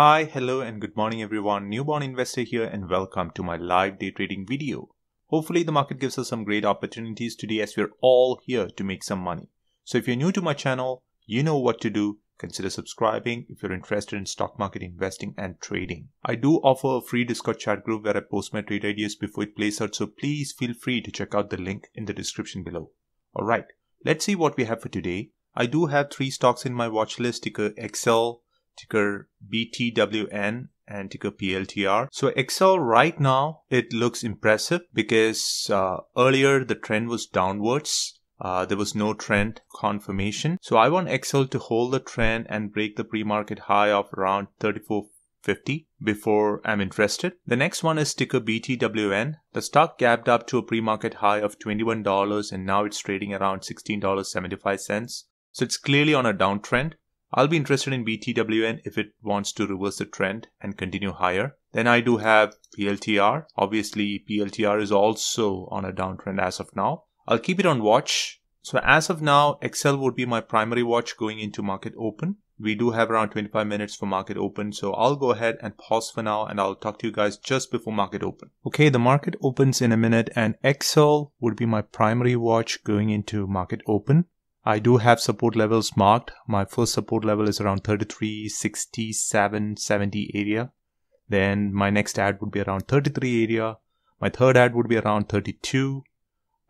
Hi, hello and good morning everyone. Newborn investor here and welcome to my live day trading video. Hopefully the market gives us some great opportunities today as we're all here to make some money. So if you're new to my channel, you know what to do. Consider subscribing if you're interested in stock market investing and trading. I do offer a free Discord chat group where I post my trade ideas before it plays out, so please feel free to check out the link in the description below. Alright, let's see what we have for today. I do have three stocks in my watch list, ticker XL, ticker BTWN, and ticker PLTR. So XL right now, it looks impressive because uh, earlier the trend was downwards uh, there was no trend confirmation. So I want XL to hold the trend and break the pre-market high of around 3450 before I'm interested. The next one is ticker BTWN. The stock gapped up to a pre-market high of $21 and now it's trading around $16.75. So it's clearly on a downtrend. I'll be interested in BTWN if it wants to reverse the trend and continue higher. Then I do have PLTR. Obviously, PLTR is also on a downtrend as of now. I'll keep it on watch. So as of now, XL would be my primary watch going into market open. We do have around 25 minutes for market open. So I'll go ahead and pause for now and I'll talk to you guys just before market open. Okay, the market opens in a minute and XL would be my primary watch going into market open. I do have support levels marked. My first support level is around 33, 67, 70 area. Then my next add would be around 33 area. My third add would be around 32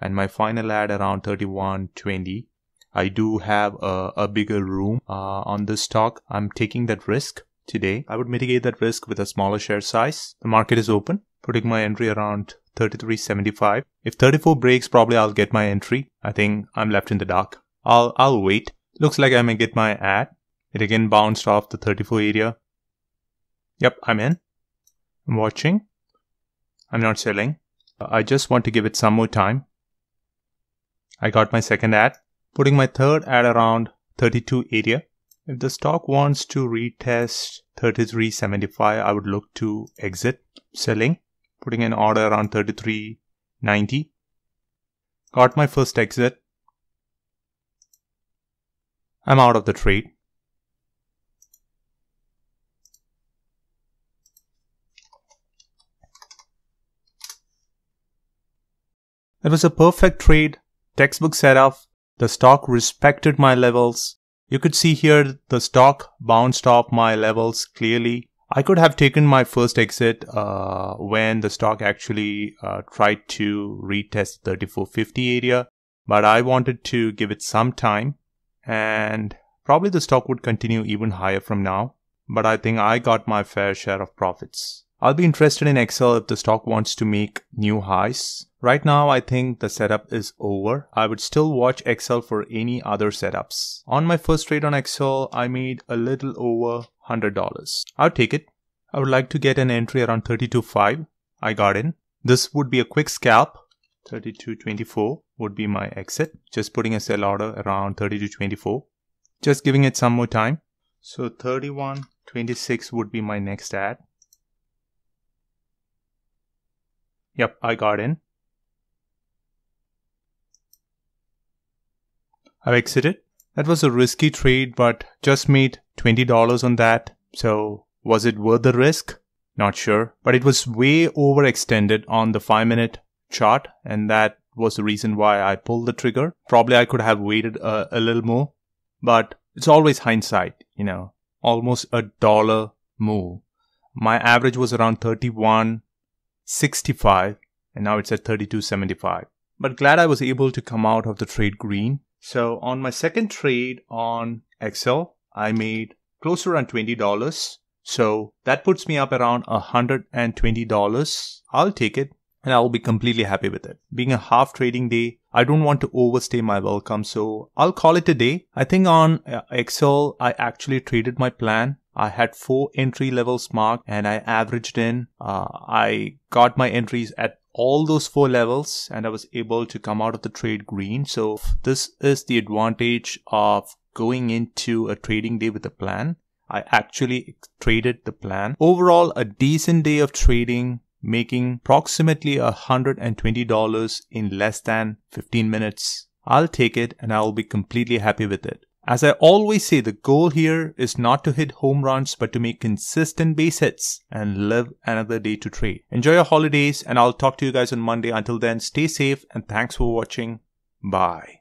and my final add around 3120 I do have a, a bigger room uh, on this stock. I'm taking that risk today. I would mitigate that risk with a smaller share size. The market is open, putting my entry around 33.75. If 34 breaks, probably I'll get my entry. I think I'm left in the dark. I'll I'll wait. Looks like I may get my add. It again bounced off the 34 area. Yep, I'm in. I'm watching. I'm not selling. I just want to give it some more time. I got my second add, putting my third add around 32 area. If the stock wants to retest 33.75, I would look to exit selling, putting an order around 33.90. Got my first exit. I'm out of the trade. It was a perfect trade textbook setup. The stock respected my levels. You could see here the stock bounced off my levels clearly. I could have taken my first exit uh, when the stock actually uh, tried to retest the 3450 area, but I wanted to give it some time and probably the stock would continue even higher from now. But I think I got my fair share of profits. I'll be interested in XL if the stock wants to make new highs. Right now, I think the setup is over. I would still watch XL for any other setups. On my first trade on XL, I made a little over $100. I'll take it. I would like to get an entry around 32.5. I got in. This would be a quick scalp. 32.24 would be my exit. Just putting a sell order around 32.24. Just giving it some more time. So 31.26 would be my next add. Yep, I got in. I've exited. That was a risky trade, but just made $20 on that. So was it worth the risk? Not sure, but it was way overextended on the 5 minute chart and that was the reason why I pulled the trigger. Probably I could have waited a, a little more, but it's always hindsight, you know, almost a dollar move. My average was around 31 65 and now it's at 32.75. But glad I was able to come out of the trade green. So on my second trade on XL, I made close to around $20. So that puts me up around $120. I'll take it and I'll be completely happy with it. Being a half trading day, I don't want to overstay my welcome, so I'll call it a day. I think on XL, I actually traded my plan. I had four entry levels marked and I averaged in. Uh, I got my entries at all those four levels and I was able to come out of the trade green. So this is the advantage of going into a trading day with a plan. I actually traded the plan. Overall, a decent day of trading, making approximately $120 in less than 15 minutes. I'll take it and I'll be completely happy with it. As I always say, the goal here is not to hit home runs but to make consistent base hits and live another day to trade. Enjoy your holidays and I'll talk to you guys on Monday. Until then, stay safe and thanks for watching. Bye.